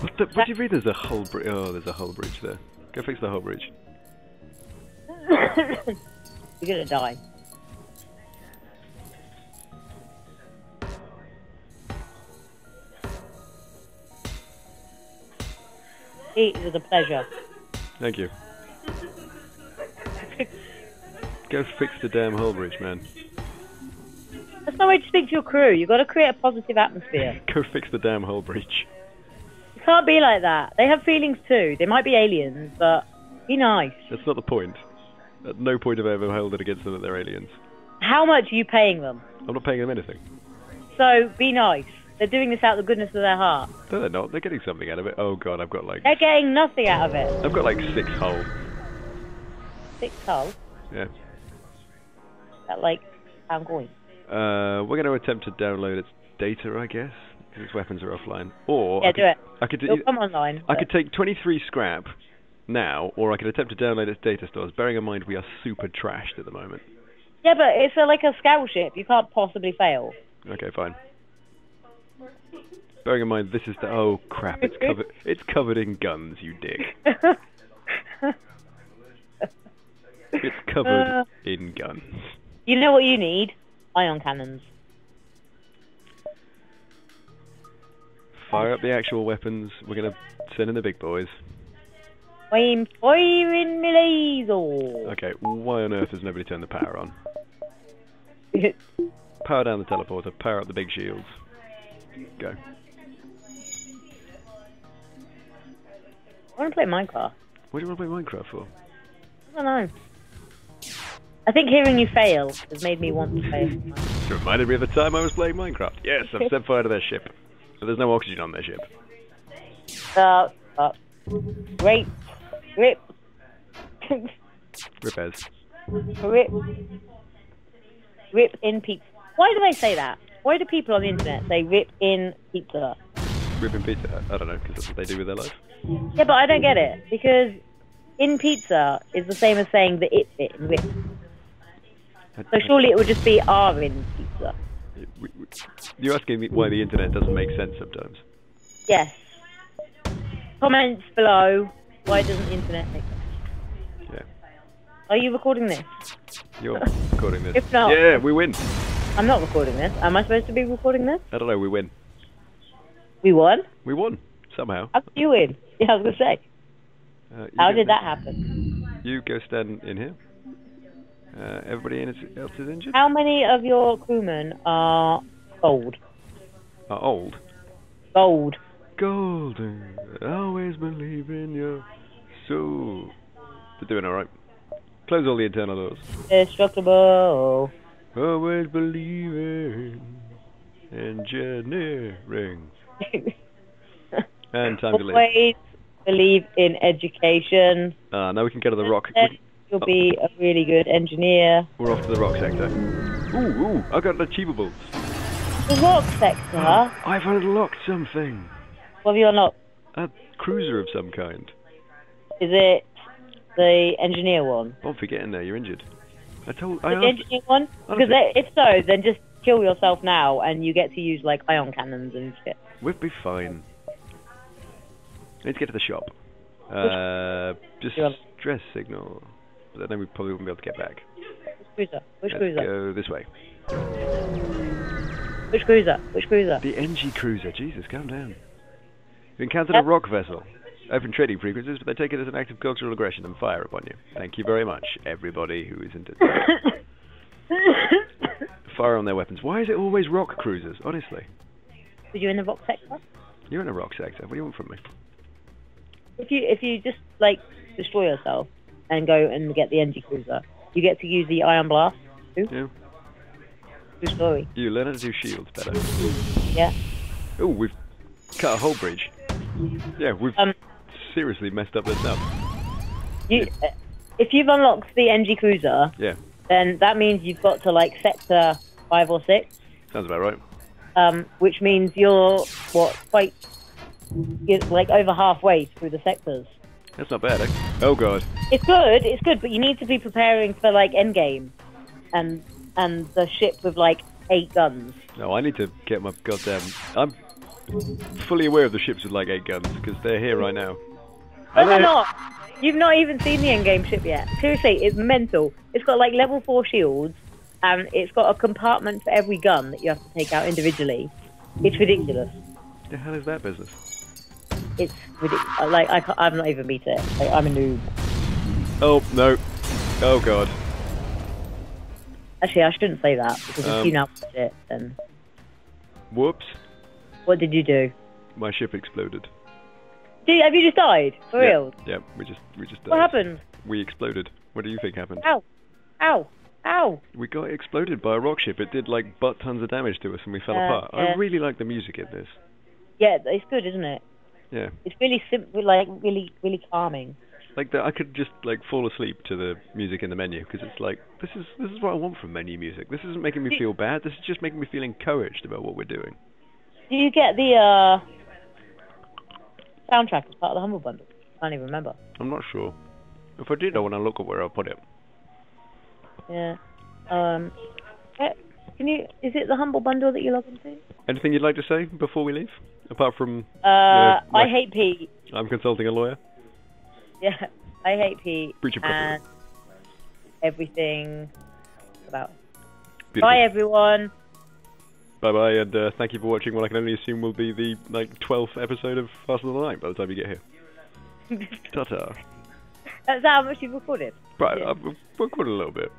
What, the, what do you mean there's a hull breach? Oh, there's a hull breach there. Go fix the hull breach. You're gonna die. It was a pleasure. Thank you. Go fix the damn hull breach, man. That's no way to speak to your crew. You've got to create a positive atmosphere. Go fix the damn hull bridge. Can't be like that. They have feelings too. They might be aliens, but be nice. That's not the point. At no point have I ever held it against them that they're aliens. How much are you paying them? I'm not paying them anything. So be nice. They're doing this out of the goodness of their heart. No, they're not. They're getting something out of it. Oh god, I've got like They're getting nothing out of it. I've got like six hull. Six hulls. Yeah. That like pound coin. Uh, we're going to attempt to download its data, I guess, because its weapons are offline. Or Yeah, I do could, it. I could It'll come online. I could take 23 scrap now, or I could attempt to download its data stores. Bearing in mind we are super trashed at the moment. Yeah, but it's a, like a scout ship. You can't possibly fail. Okay, fine. Bearing in mind this is the oh crap, it's covered it's covered in guns, you dick. It's covered Uh. in guns. you know what you need? Ion cannons. Fire up the actual weapons. We're gonna send in the big boys. I'm firing my laser. Okay, why on earth has nobody turned the power on? Power down the teleporter, power up the big shields. Go. I want to play Minecraft. What do you want to play Minecraft for? I don't know. I think hearing you fail has made me want to fail. It reminded me of the time I was playing Minecraft. Yes, I've set fire to their ship. But there's no oxygen on their ship. Uh, uh, great. Rip. Repairs. Rip. Rip in pizza. Why do they say that? Why do people on the internet say rip in pizza? Rip in pizza. I don't know, because that's what they do with their life. Yeah, but I don't get it. Because in pizza is the same as saying the it bit in rip. So surely it would just be R in pizza. You're asking me why the internet doesn't make sense sometimes. Yes. Comments below. Why doesn't the internet make sense? Yeah. Are you recording this? You're recording this. If not- Yeah, we win. I'm not recording this. Am I supposed to be recording this? I don't know, we win. We won? We won. Somehow. How did you win? Yeah, I was going to say. Uh, How did that happen? You go stand in here. Uh, everybody else is injured? How many of your crewmen are gold? Are old? Gold. Golden, always believe in your soul. They're doing alright. Close all the internal doors. Destructible. Always believe in engineering. And time to leave. Always believe in education. Ah, now we can go to the rock. You'll be a really good engineer. We're off to the rock sector. Ooh, ooh, I got an achievable. Sector. I've unlocked something. What have you unlocked? A cruiser of some kind. Is it the engineer one? Don't forget in there, you're injured. I told. The asked. engineer one? Because if so, then just kill yourself now, and you get to use like ion cannons and shit. We'll be fine. Let's get to the shop. Uh, just stress signal. But then we probably won't be able to get back. Which cruiser? Which Let's cruiser? go this way. Which cruiser? Which cruiser? The Engi Cruiser. Jesus, calm down. You've encountered a uh, rock vessel. Open trading frequencies, but they take it as an act of cultural aggression and fire upon you. Thank you very much, everybody who isn't. fire on their weapons. Why is it always rock cruisers? Honestly, Were you in the rock sector? you're in a rock sector. What do you want from me? If you if you just like destroy yourself and go and get the Engi cruiser, you get to use the ion blast. Too. Yeah. True story. You learn how to do shields better. Yeah. Oh, we've cut a hull breach. Yeah, we've Um. seriously messed up this up. You, uh, if you've unlocked the Engi cruiser, Yeah, then that means you've got to like sector five or six, sounds about right. um, which means you're what quite you're like over halfway through the sectors. That's not bad, eh? Oh god. It's good, it's good, but you need to be preparing for like endgame, and and the ship with like eight guns. No, I need to get my goddamn. I'm fully aware of the ships with like eight guns because they're here right now. No, they're not. You've not even seen the endgame ship yet. Seriously, it's mental. It's got like level four shields, and it's got a compartment for every gun that you have to take out individually. It's ridiculous. The hell is that business? It's ridiculous. Like I, I've not even beat it. Like, I'm a noob. Oh no! Oh god! Actually, I shouldn't say that because if Um, you now watch it, then Whoops! what did you do? My ship exploded. Did, have you just died? For yeah, real? Yeah, we just we just died. What happened? We exploded. What do you think happened? Ow! Ow! Ow! We got exploded by a rock ship. It did like butt tons of damage to us and we fell Uh, apart. I really like the music in this. Yeah, it's good, isn't it? Yeah. It's really simple, like really, really calming. Like that, I could just like fall asleep to the music in the menu because it's like this is this is what I want from menu music. This isn't making me feel bad. This is just making me feel encouraged about what we're doing. Do you get the uh, soundtrack as part of the Humble Bundle? I can't even remember. I'm not sure. If I did, I want to look at where I put it. Yeah. Um. Can you? Is it the Humble Bundle that you log into? Anything you'd like to say before we leave? Apart from Uh, Yeah, I hate Pete. I'm consulting a lawyer. Yeah, I hate Pete. Breach of and everything about. Beautiful. Bye, everyone. Bye bye, and uh, thank you for watching what I can only assume will be the like 12th episode of Faster Than the Night by the time you get here. Ta ta. That's how much you've recorded. Right, Yeah. I've recorded a little bit.